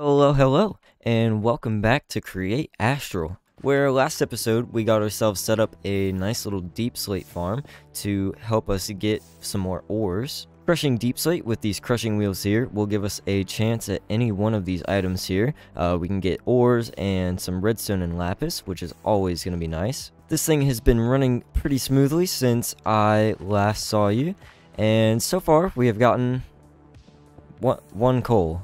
Hello, hello, and welcome back to Create Astral, where last episode we got ourselves set up a nice little deep slate farm to help us get some more ores. Crushing deep slate with these crushing wheels here will give us a chance at any one of these items here. Uh, we can get ores and some redstone and lapis, which is always going to be nice. This thing has been running pretty smoothly since I last saw you, and so far we have gotten one, one coal.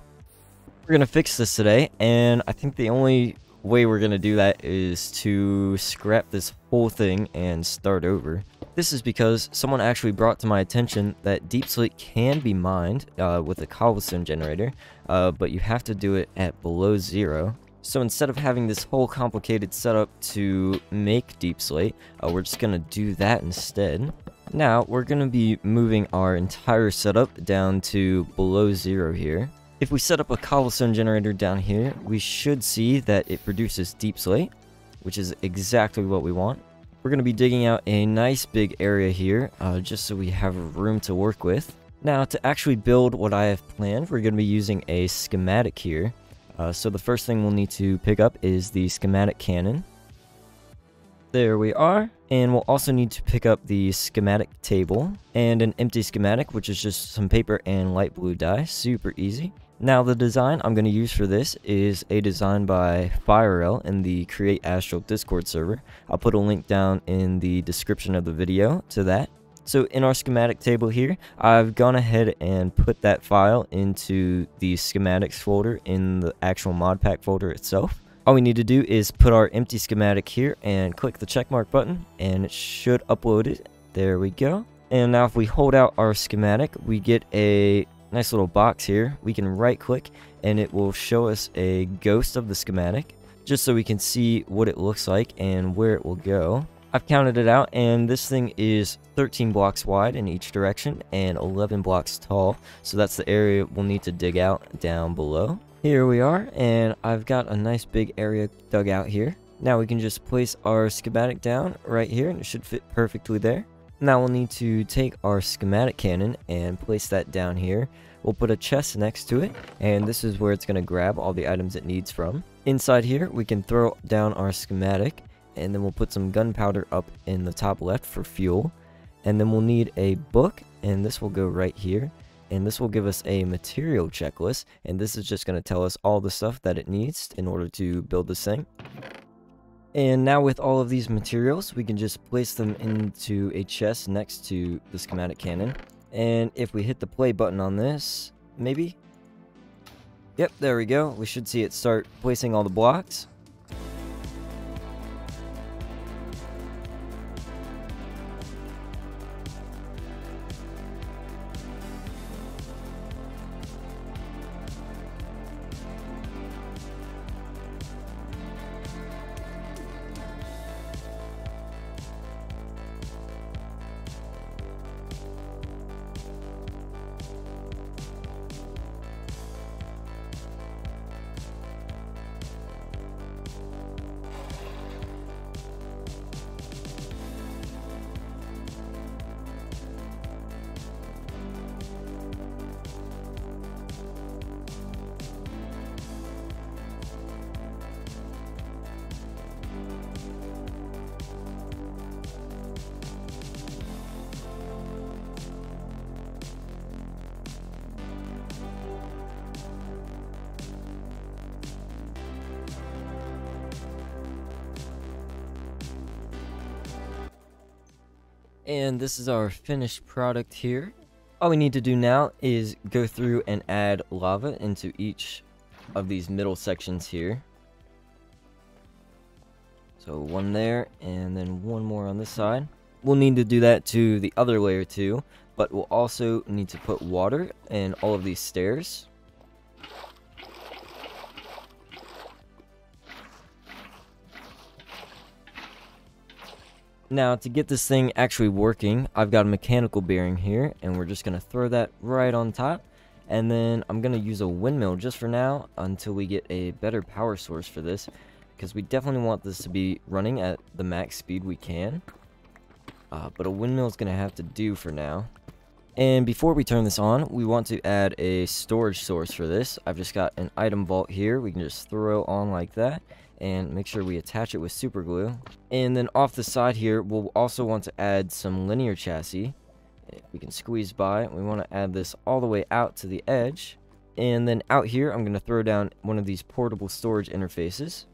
We're going to fix this today, and I think the only way we're going to do that is to scrap this whole thing and start over. This is because someone actually brought to my attention that deep slate can be mined uh, with a cobblestone generator, uh, but you have to do it at below zero. So instead of having this whole complicated setup to make deep slate, uh, we're just going to do that instead. Now, we're going to be moving our entire setup down to below zero here. If we set up a cobblestone generator down here, we should see that it produces deep slate, which is exactly what we want. We're going to be digging out a nice big area here, uh, just so we have room to work with. Now, to actually build what I have planned, we're going to be using a schematic here. Uh, so the first thing we'll need to pick up is the schematic cannon. There we are. And we'll also need to pick up the schematic table and an empty schematic, which is just some paper and light blue dye. Super easy. Now the design I'm going to use for this is a design by FireL in the Create Astral Discord server. I'll put a link down in the description of the video to that. So in our schematic table here, I've gone ahead and put that file into the schematics folder in the actual mod pack folder itself. All we need to do is put our empty schematic here and click the checkmark button and it should upload it. There we go. And now if we hold out our schematic, we get a nice little box here. We can right click and it will show us a ghost of the schematic just so we can see what it looks like and where it will go. I've counted it out and this thing is 13 blocks wide in each direction and 11 blocks tall. So that's the area we'll need to dig out down below. Here we are and I've got a nice big area dug out here. Now we can just place our schematic down right here and it should fit perfectly there. Now we'll need to take our schematic cannon and place that down here. We'll put a chest next to it, and this is where it's going to grab all the items it needs from. Inside here, we can throw down our schematic, and then we'll put some gunpowder up in the top left for fuel. And then we'll need a book, and this will go right here. And this will give us a material checklist, and this is just going to tell us all the stuff that it needs in order to build this thing. And now with all of these materials, we can just place them into a chest next to the schematic cannon. And if we hit the play button on this, maybe? Yep, there we go. We should see it start placing all the blocks. And this is our finished product here. All we need to do now is go through and add lava into each of these middle sections here. So one there, and then one more on this side. We'll need to do that to the other layer too, but we'll also need to put water in all of these stairs. Now, to get this thing actually working, I've got a mechanical bearing here, and we're just going to throw that right on top. And then I'm going to use a windmill just for now until we get a better power source for this. Because we definitely want this to be running at the max speed we can. Uh, but a windmill is going to have to do for now. And before we turn this on, we want to add a storage source for this. I've just got an item vault here. We can just throw on like that and make sure we attach it with super glue. And then off the side here, we'll also want to add some linear chassis. We can squeeze by. We want to add this all the way out to the edge. And then out here, I'm going to throw down one of these portable storage interfaces.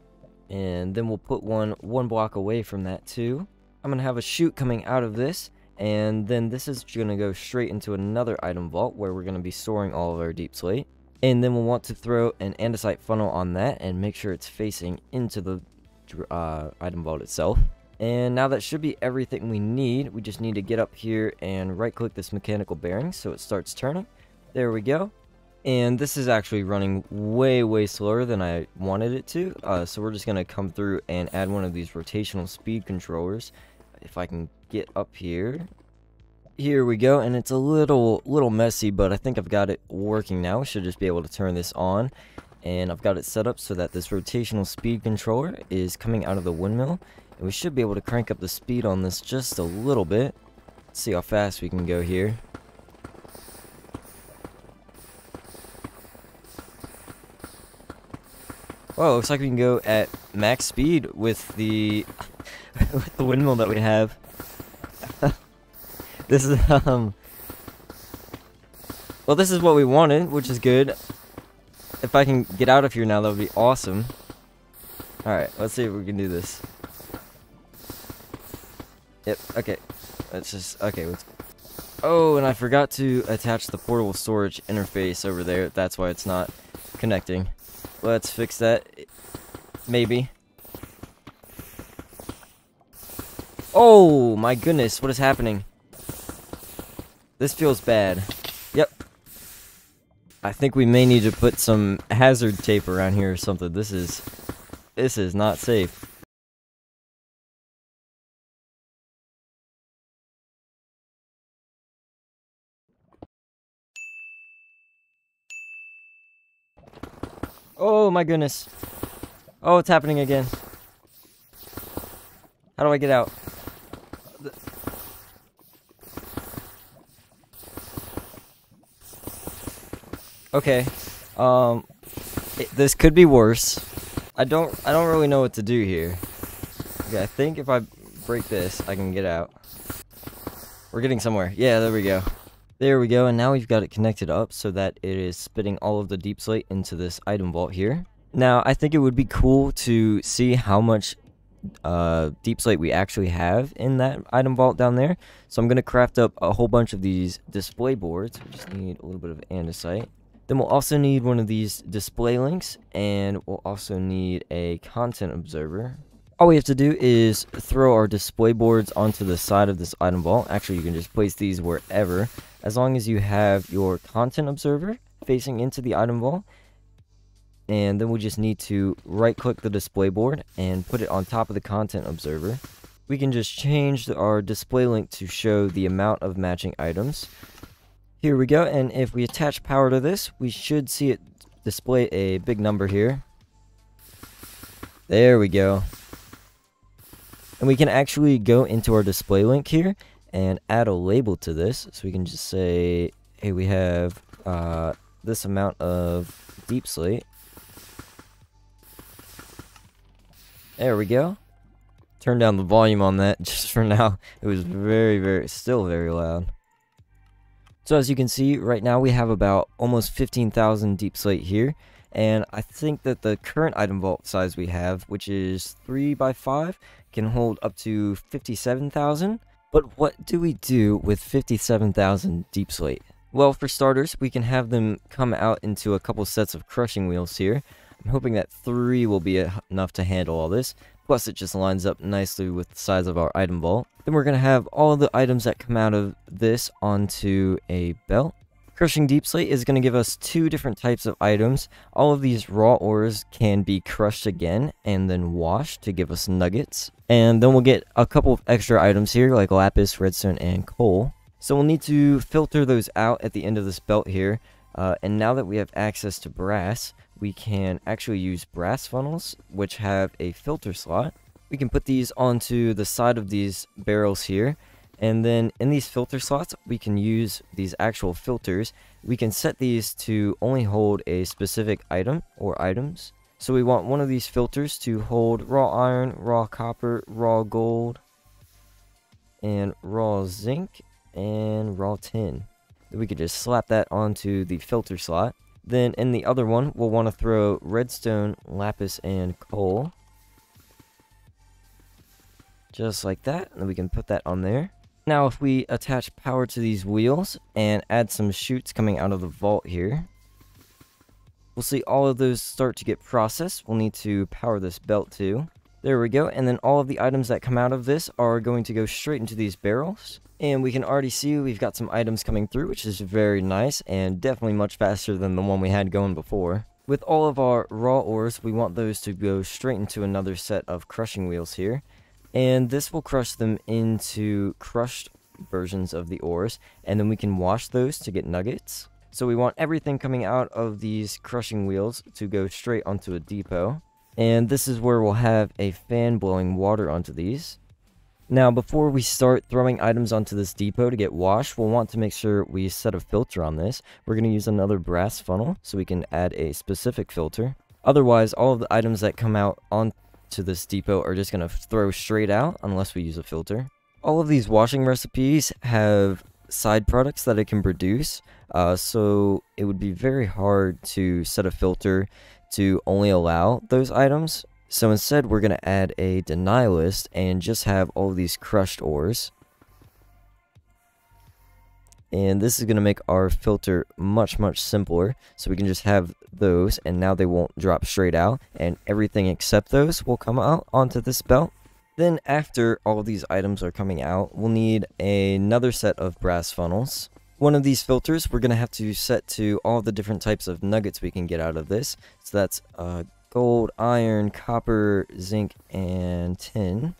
And then we'll put one one block away from that too. I'm going to have a chute coming out of this and then this is going to go straight into another item vault where we're going to be storing all of our deep slate. And then we'll want to throw an andesite funnel on that and make sure it's facing into the uh, item vault itself. And now that should be everything we need. We just need to get up here and right click this mechanical bearing so it starts turning. There we go. And this is actually running way, way slower than I wanted it to. Uh, so we're just going to come through and add one of these rotational speed controllers. If I can get up here. Here we go, and it's a little little messy, but I think I've got it working now. Should just be able to turn this on. And I've got it set up so that this rotational speed controller is coming out of the windmill. And we should be able to crank up the speed on this just a little bit. Let's see how fast we can go here. Well, looks like we can go at max speed with the with the windmill that we have. this is, um... Well, this is what we wanted, which is good. If I can get out of here now, that would be awesome. Alright, let's see if we can do this. Yep, okay. Let's just, okay, let's... Oh, and I forgot to attach the portable storage interface over there. That's why it's not connecting. Let's fix that. Maybe. Oh my goodness, what is happening? This feels bad. Yep. I think we may need to put some hazard tape around here or something. This is... This is not safe. Oh my goodness. Oh, it's happening again. How do I get out? Okay. Um, it, this could be worse. I don't. I don't really know what to do here. Okay, I think if I break this, I can get out. We're getting somewhere. Yeah, there we go. There we go, and now we've got it connected up so that it is spitting all of the deep slate into this item vault here. Now, I think it would be cool to see how much uh, deep slate we actually have in that item vault down there. So I'm going to craft up a whole bunch of these display boards. We just need a little bit of andesite. Then we'll also need one of these display links, and we'll also need a content observer. All we have to do is throw our display boards onto the side of this item vault. Actually, you can just place these wherever, as long as you have your content observer facing into the item vault. And then we just need to right click the display board and put it on top of the content observer. We can just change our display link to show the amount of matching items. Here we go, and if we attach power to this, we should see it display a big number here. There we go. And we can actually go into our display link here and add a label to this. So we can just say, hey, we have uh, this amount of deep slate. There we go. Turn down the volume on that just for now. It was very, very, still very loud. So as you can see, right now we have about almost 15,000 deep slate here. And I think that the current item vault size we have, which is 3 by 5 can hold up to 57,000. But what do we do with 57,000 deep slate? Well, for starters, we can have them come out into a couple sets of crushing wheels here. I'm hoping that 3 will be enough to handle all this. Plus, it just lines up nicely with the size of our item vault. Then we're going to have all the items that come out of this onto a belt. Crushing Deep Slate is going to give us two different types of items. All of these raw ores can be crushed again and then washed to give us nuggets. And then we'll get a couple of extra items here like lapis, redstone, and coal. So we'll need to filter those out at the end of this belt here. Uh, and now that we have access to brass, we can actually use brass funnels, which have a filter slot. We can put these onto the side of these barrels here, And then in these filter slots, we can use these actual filters. We can set these to only hold a specific item or items. So we want one of these filters to hold raw iron, raw copper, raw gold, and raw zinc, and raw tin. We could just slap that onto the filter slot. Then in the other one, we'll want to throw redstone, lapis, and coal. Just like that, and we can put that on there. Now if we attach power to these wheels and add some chutes coming out of the vault here, we'll see all of those start to get processed. We'll need to power this belt too. There we go, and then all of the items that come out of this are going to go straight into these barrels. And we can already see we've got some items coming through, which is very nice, and definitely much faster than the one we had going before. With all of our raw ores, we want those to go straight into another set of crushing wheels here. And this will crush them into crushed versions of the ores, and then we can wash those to get nuggets. So we want everything coming out of these crushing wheels to go straight onto a depot. And this is where we'll have a fan blowing water onto these. Now, before we start throwing items onto this depot to get washed, we'll want to make sure we set a filter on this. We're going to use another brass funnel so we can add a specific filter. Otherwise, all of the items that come out on to this depot are just going to throw straight out unless we use a filter. All of these washing recipes have side products that it can produce, uh, so it would be very hard to set a filter to only allow those items. So instead, we're going to add a deny list and just have all these crushed ores. And this is going to make our filter much, much simpler. So we can just have those, and now they won't drop straight out. And everything except those will come out onto this belt. Then after all these items are coming out, we'll need another set of brass funnels. One of these filters we're going to have to set to all the different types of nuggets we can get out of this. So that's uh, gold, iron, copper, zinc, and tin.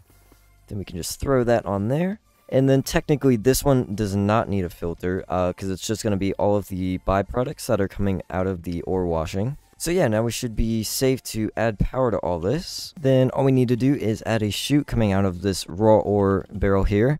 Then we can just throw that on there. And then technically this one does not need a filter because uh, it's just going to be all of the byproducts that are coming out of the ore washing. So yeah, now we should be safe to add power to all this. Then all we need to do is add a chute coming out of this raw ore barrel here.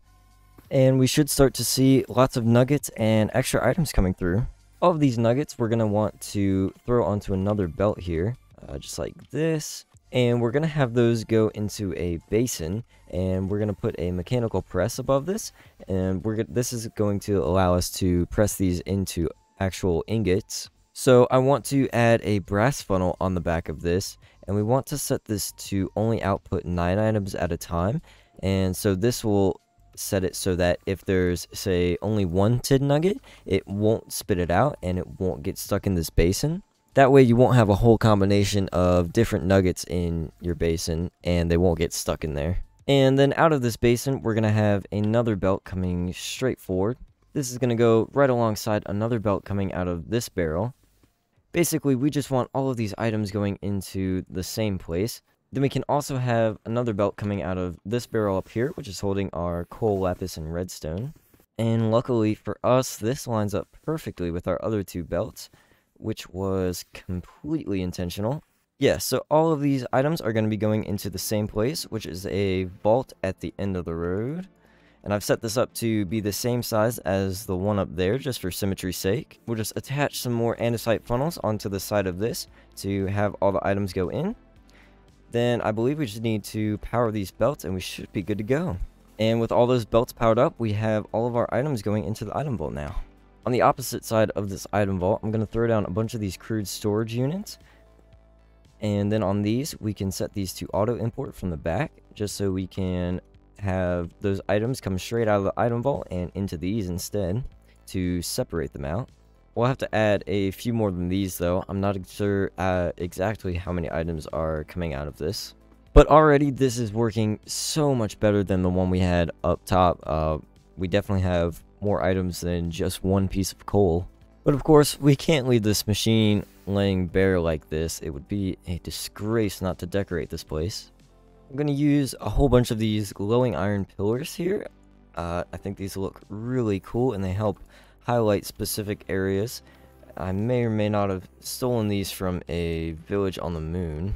And we should start to see lots of nuggets and extra items coming through. All of these nuggets we're going to want to throw onto another belt here, uh, just like this and we're going to have those go into a basin and we're going to put a mechanical press above this and we're this is going to allow us to press these into actual ingots so I want to add a brass funnel on the back of this and we want to set this to only output 9 items at a time and so this will set it so that if there's say only one tin nugget it won't spit it out and it won't get stuck in this basin that way you won't have a whole combination of different nuggets in your basin and they won't get stuck in there. And then out of this basin, we're going to have another belt coming straight forward. This is going to go right alongside another belt coming out of this barrel. Basically, we just want all of these items going into the same place. Then we can also have another belt coming out of this barrel up here, which is holding our coal, lapis, and redstone. And luckily for us, this lines up perfectly with our other two belts which was completely intentional. Yeah, so all of these items are going to be going into the same place, which is a vault at the end of the road. And I've set this up to be the same size as the one up there, just for symmetry's sake. We'll just attach some more andesite funnels onto the side of this to have all the items go in. Then I believe we just need to power these belts and we should be good to go. And with all those belts powered up, we have all of our items going into the item vault now. On the opposite side of this item vault, I'm going to throw down a bunch of these crude storage units. And then on these, we can set these to auto import from the back, just so we can have those items come straight out of the item vault and into these instead to separate them out. We'll have to add a few more than these though. I'm not sure uh, exactly how many items are coming out of this. But already this is working so much better than the one we had up top. Uh, we definitely have more items than just one piece of coal. But of course, we can't leave this machine laying bare like this. It would be a disgrace not to decorate this place. I'm going to use a whole bunch of these glowing iron pillars here. Uh, I think these look really cool and they help highlight specific areas. I may or may not have stolen these from a village on the moon.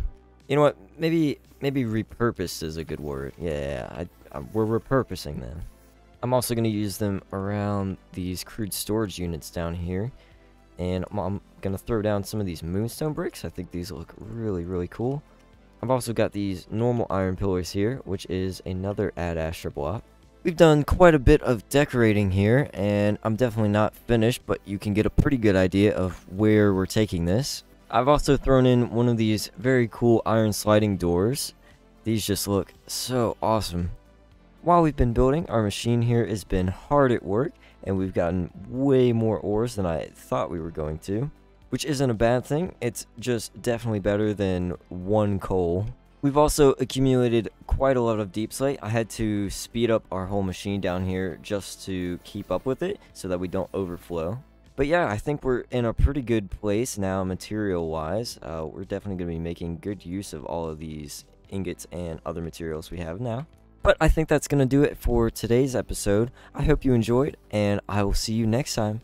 You know what? Maybe maybe repurposed is a good word. Yeah, I, I, we're repurposing them. I'm also going to use them around these crude storage units down here. And I'm, I'm going to throw down some of these moonstone bricks. I think these look really, really cool. I've also got these normal iron pillars here, which is another Ad Astra block. We've done quite a bit of decorating here, and I'm definitely not finished, but you can get a pretty good idea of where we're taking this. I've also thrown in one of these very cool iron sliding doors. These just look so awesome. While we've been building, our machine here has been hard at work, and we've gotten way more ores than I thought we were going to. Which isn't a bad thing, it's just definitely better than one coal. We've also accumulated quite a lot of deep slate. I had to speed up our whole machine down here just to keep up with it so that we don't overflow. But yeah, I think we're in a pretty good place now material-wise. Uh, we're definitely going to be making good use of all of these ingots and other materials we have now. But I think that's going to do it for today's episode. I hope you enjoyed, and I will see you next time.